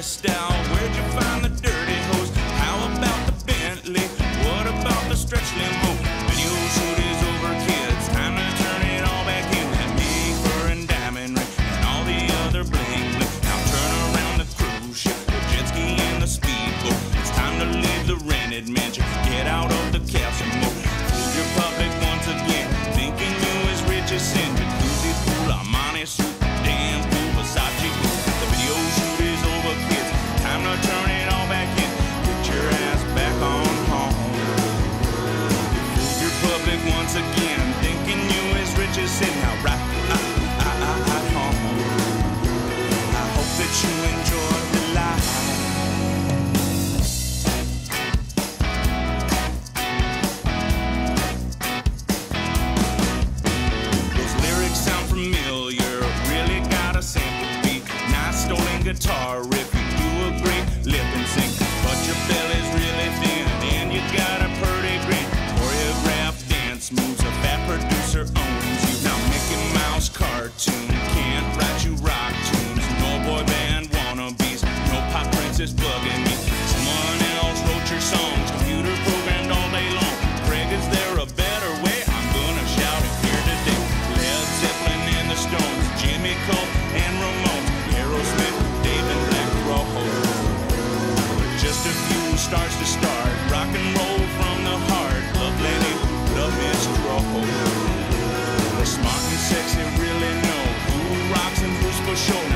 Where'd you find the dirty hose? How about the Bentley? What about the stretch limo? Video shoot is over, kids. Time to turn it all back in. That Mayfair and diamond ring and all the other bling bling. Now turn around the cruise ship, the jet ski and the speedboat. It's time to leave the rented mansion. Get out of the castle mode. guitar if you do a great Lip and sync, but your belly's really thin, and you got a pretty grin. Choreographed dance moves, a fat producer owns you. Now Mickey Mouse cartoon can't write you rock tunes. No boy band wannabes, no pop princess bugging me. for sure.